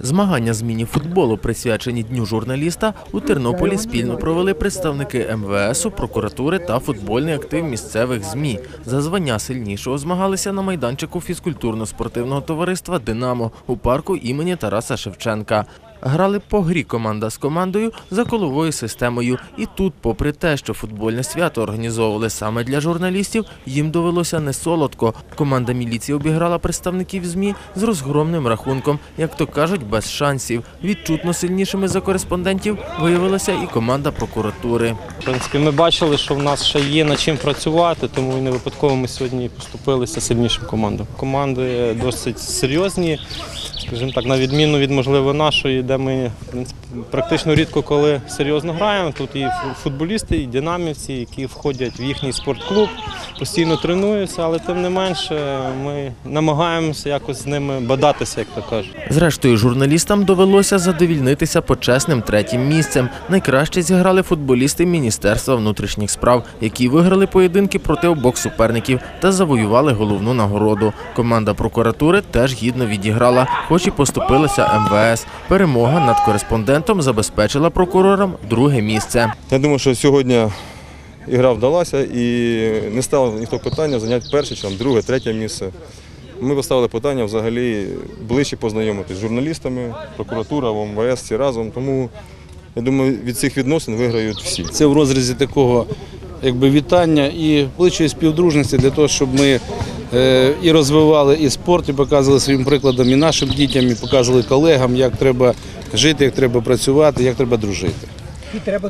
Змагання з міні-футболу, присвячені Дню журналіста, у Тернополі спільно провели представники МВСу, прокуратури та футбольний актив місцевих ЗМІ. За звання сильнішого змагалися на майданчику фізкультурно-спортивного товариства Динамо у парку імені Тараса Шевченка. Грали по грі команда з командою за коловою системою. І тут, попри те, що футбольне свято організовували саме для журналістів, їм довелося не солодко. Команда міліції обіграла представників ЗМІ з розгромним рахунком, як то кажуть, без шансів. Відчутно сильнішими за кореспондентів виявилася і команда прокуратури. В принципі, ми бачили, що в нас ще є над чим працювати, тому і не випадково ми сьогодні поступилися сильнішим командам. Команди досить серйозні, скажімо так, на відміну від можливо нашої, де ми в принципі, практично рідко коли серйозно граємо. Тут і футболісти, і динамівці, які входять в їхній спортклуб, постійно тренуються, але тим не менше ми намагаємося якось з ними бадатися, як то кажуть. Зрештою, журналістам довелося задовільнитися почесним третім місцем. Найкраще зіграли футболісти Міністерства внутрішніх справ, які виграли поєдинки проти обох суперників та завоювали головну нагороду. Команда прокуратури теж гідно відіграла, хоч і поступилася МВС. Перемога над кореспондентом забезпечила прокурорам друге місце. Я думаю, що сьогодні ігра вдалася і не стало ніхто питання зайняти перше, чи там, друге, третє місце. Ми поставили питання взагалі ближче познайомитися з журналістами, прокуратура, МВС всі разом. Тому я думаю, від цих відносин виграють всі. Це в розрізі такого якби, вітання і величої співдружності для того, щоб ми е, і розвивали і спорт, і показували своїм прикладом і нашим дітям, і показували колегам, як треба жити, як треба працювати, як треба дружити.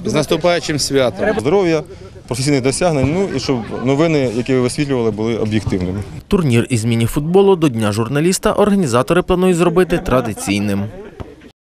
З наступаючим святом. Здоров'я, професійних досягнень, ну і щоб новини, які ви висвітлювали, були об'єктивними. Турнір із міні-футболу до Дня журналіста організатори планують зробити традиційним.